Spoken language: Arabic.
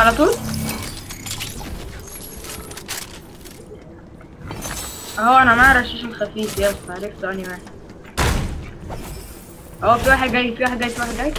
على طول. أهو أنا معايا رشاش الخفيف. يا اسطى عرفت اني معايا أهو في واحد جاي في واحد جاي في واحد جاي.